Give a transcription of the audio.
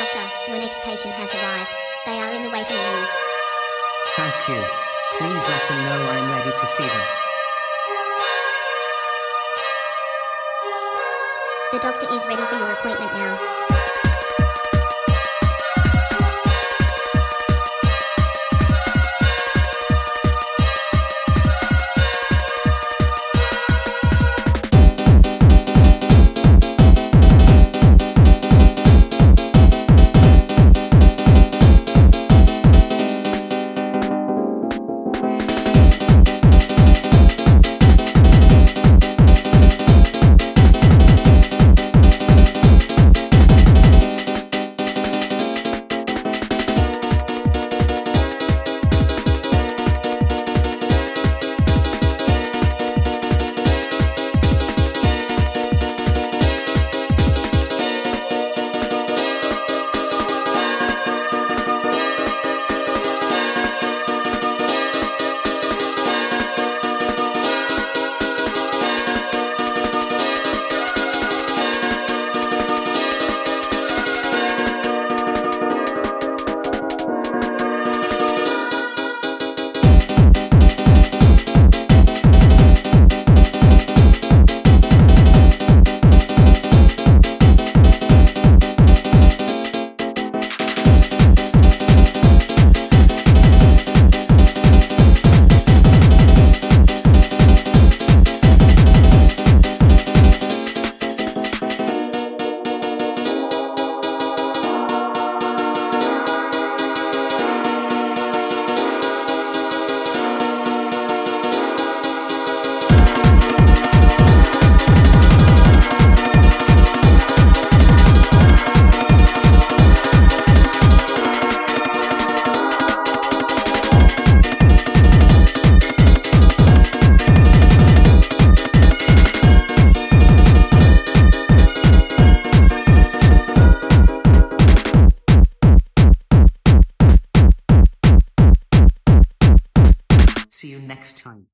Doctor, your next patient has arrived. They are in the waiting room. Thank you. Please let them know I am ready to see them. The doctor is ready for your appointment now. Next time.